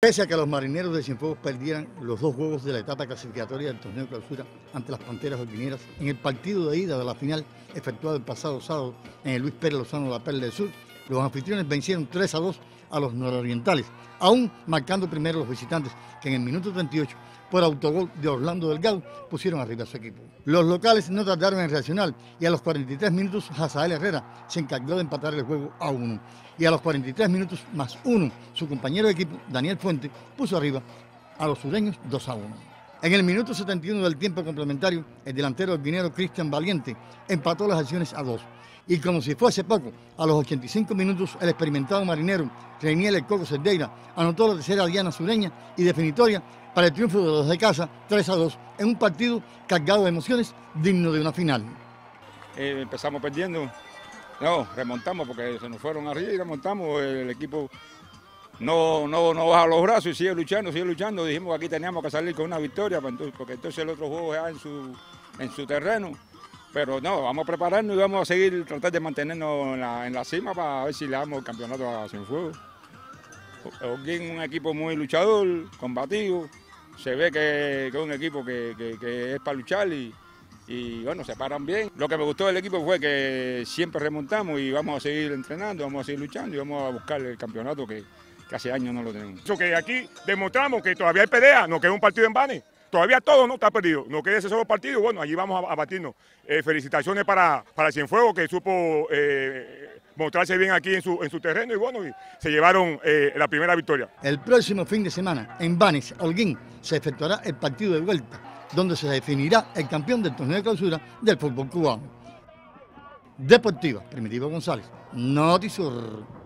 Pese a que los marineros de Cienfuegos perdieran los dos juegos de la etapa clasificatoria del torneo de clausura ante las Panteras Ordineras, en el partido de ida de la final efectuado el pasado sábado en el Luis Pérez Lozano de la Perla del Sur, los anfitriones vencieron 3 a 2 a los nororientales, aún marcando primero los visitantes, que en el minuto 38, por autogol de Orlando Delgado, pusieron arriba a su equipo. Los locales no tardaron en reaccionar y a los 43 minutos Hazael Herrera se encargó de empatar el juego a uno. Y a los 43 minutos más uno, su compañero de equipo, Daniel Fuente, puso arriba a los sureños 2 a 1. En el minuto 71 del tiempo complementario, el delantero del dinero Cristian Valiente empató las acciones a dos. Y como si fuese poco, a los 85 minutos el experimentado marinero Reiniel El Coco Cerdeira anotó la tercera diana sureña y definitoria para el triunfo de los de casa 3 a 2 en un partido cargado de emociones digno de una final. Eh, empezamos perdiendo, no, remontamos porque se nos fueron arriba y remontamos, el equipo no, no, no baja los brazos y sigue luchando, sigue luchando, dijimos que aquí teníamos que salir con una victoria, pues porque entonces el otro juego ya en su, en su terreno pero no, vamos a prepararnos y vamos a seguir, tratar de mantenernos en la, cima para ver si le damos el campeonato a Cienfuegos. Holguín un equipo muy luchador, combativo, se ve que, es un equipo que, es para luchar y, bueno, se paran bien. Lo que me gustó del equipo fue que siempre remontamos y vamos a seguir entrenando, vamos a seguir luchando y vamos a buscar el campeonato que, hace años no lo tenemos. Eso que aquí demostramos que todavía hay pelea, no queda un partido en Bani. Todavía todo no está perdido, no queda ese solo partido, bueno, allí vamos a, batirnos. Eh, felicitaciones para, para Cienfuegos que supo eh, mostrarse bien aquí en su, en su terreno y bueno, se llevaron eh, la primera victoria. El próximo fin de semana en Banes, Holguín, se efectuará el partido de vuelta, donde se definirá el campeón del torneo de clausura del fútbol cubano. Deportiva, Primitivo González, Notisur.